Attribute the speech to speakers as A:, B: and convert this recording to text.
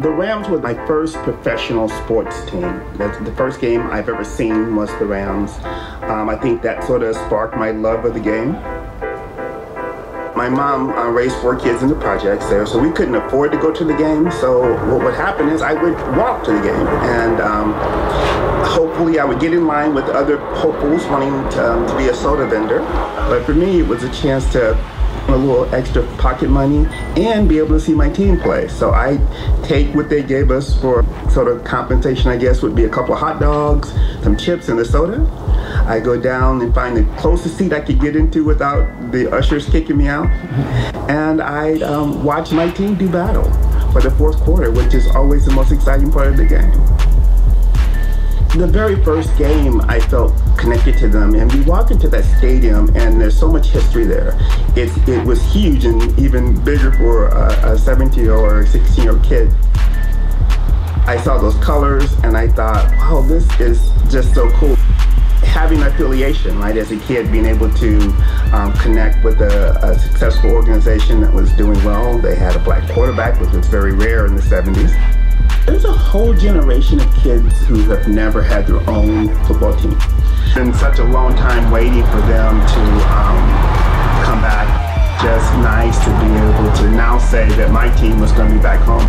A: The Rams were my first professional sports team. The first game I've ever seen was the Rams. Um, I think that sort of sparked my love of the game. My mom uh, raised four kids in the projects there, so we couldn't afford to go to the game. So what would happen is I would walk to the game, and um, hopefully I would get in line with other hopefuls wanting to, um, to be a soda vendor. But for me, it was a chance to a little extra pocket money and be able to see my team play. So I take what they gave us for sort of compensation, I guess, would be a couple hot dogs, some chips, and a soda. I go down and find the closest seat I could get into without the ushers kicking me out. And I um, watch my team do battle for the fourth quarter, which is always the most exciting part of the game the very first game, I felt connected to them, and we walked into that stadium, and there's so much history there. It, it was huge and even bigger for a, a 17 or 16 year old kid. I saw those colors, and I thought, wow, this is just so cool. Having affiliation, right, as a kid, being able to um, connect with a, a successful organization that was doing well. They had a black quarterback, which was very rare in the 70s. There's a whole generation of kids who have never had their own football team. Been such a long time waiting for them to um, come back. Just nice to be able to now say that my team was going to be back home.